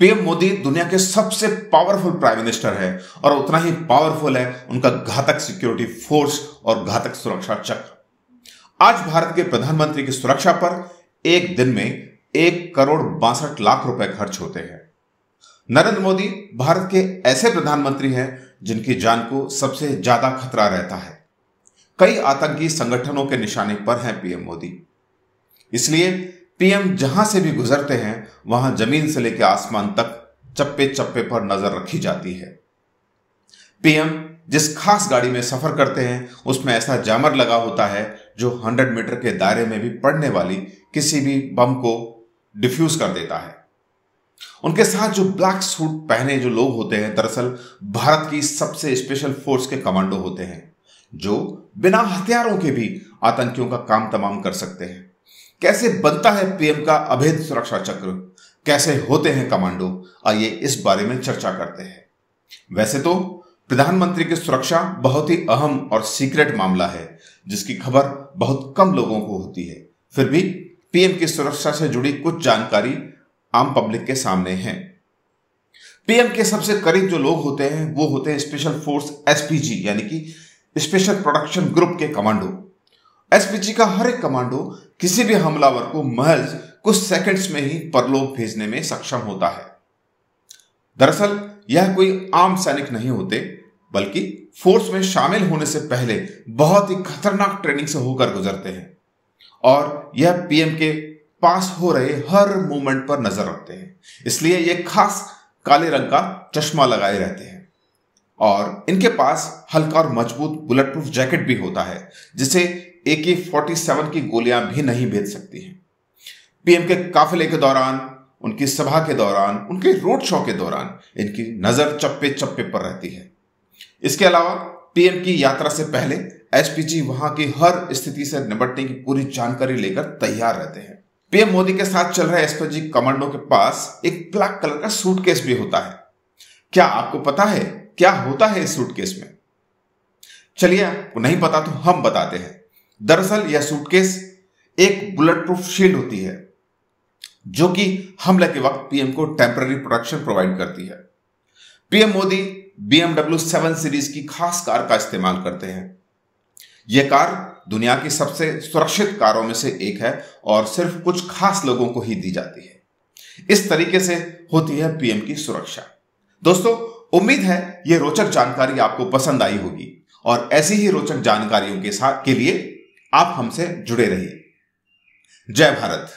PM Modi दुनिया के सबसे पावरफुल प्राइम मिनिस्टर है और उतना ही पावरफुल है उनका घातक सिक्योरिटी फोर्स और घातक सुरक्षा चक्र। आज भारत के प्रधानमंत्री की सुरक्षा पर एक दिन में एक करोड़ बासठ लाख रुपए खर्च होते हैं। नरेंद्र मोदी भारत के ऐसे प्रधानमंत्री हैं जिनकी जान को सबसे ज़्यादा खतरा रहता है। कई आतंकी संगठनों के निशाने पर हैं पीएम मोदी। इसलिए पीएम जहाँ से भी गुजरते हैं, वहाँ ज़मीन से लेकर आसमान तक चप्पे चप्पे पर नज़र रखी जाती है। पीएम जिस खास गाड़ी में सफ़र करते हैं, उसमें ऐसा जामर लगा होता है जो 100 मीटर के दायरे में भी पड़ने वाली किसी भी बम को डिफ्यूज कर देता है। उनके साथ जो ब्लैक सूट पहने जो लोग होते हैं, दरअसल भारत की सबसे स्पेशल फोर्स के कमांडो होते हैं, जो बिना हथियारों के भी आतंकियों का काम तमाम कर सकते हैं। कैसे बनता है पीएम का अभेद सुरक्षा चक्र? कैसे होते हैं कमांडो? आइए इस बारे में चर्चा करते हैं। वैसे तो प्रधानमंत्री की सुरक्षा बहुत ही अहम और सीक्रेट मामला है, जिसकी खबर बहुत कम लोगों को होती है। फिर भी, पीएम की सुरक्षा से जुड़ी कुछ जानकारी आम पब्लिक के सामने है। पीएम के सबसे करीब जो लोग होते हैं, वो होते हैं स्पेशल फोर्स एसपीजी, यानी कि स्पेशल प्रोडक्शन ग्रुप के कमांडो। एसपीजी का हर एक कमांडो किसी भी हमलावर को महज कुछ सेकंड्स में ही परलोक भेजने में सक्षम होता है। दरअसल, यह कोई आम सैनिक नहीं होते, बल्कि फोर्स में शामिल होने से पहले बहुत ही खतरनाक ट्रेनिंग से होकर गुजरते हैं और यह पीएम के पास हो रहे हर मूवमेंट पर नज़र रखते हैं। इसलिए यह खास काले रंग का चश्मा लगाए रहते हैं। और इनके पास हल्का और मज़बूत बुलेट प्रूफ जैकेट भी होता है, जिसे ए के फोर्टी सेवन की गोलियाँ भी नहीं भेज सकती हैं। पीएम के काफिले के दौरान, उनकी सभा के दौरान, उनके रोड शो के दौरान इनकी नज़र चप्पे चप्पे पर रहती है। इसके अलावा पीएम की यात्रा से पहले एसपीजी वहाँ की हर स्थिति से निपटने की पूरी जानकारी लेकर तैयार रहते हैं। पीएम मोदी के साथ चल रहे एसपीजी कमांडो के पास एक ब्लैक कलर का सूटकेस भी होता है। क्या आपको पता है क्या होता है इस सूटकेस में? चलिए, आपको नहीं पता तो हम बताते हैं। दरअसल, यह सूटकेस एक बुलेट प्रूफ शील्ड होती है, जो कि हमले के वक्त पीएम को टेम्पररी प्रोटेक्शन प्रोवाइड करती है। PM Modi BMW seven series की खास कार का इस्तेमाल करते हैं। यह कार दुनिया की सबसे सुरक्षित कारों में से एक है और सिर्फ़ कुछ खास लोगों को ही दी जाती है। इस तरीके से होती है पीएम की सुरक्षा। दोस्तों उम्मीद है यह रोचक जानकारी आपको पसंद आई होगी और ऐसी ही रोचक जानकारियों के साथ के लिए आप हमसे जुड़े रहिए। जय भारत।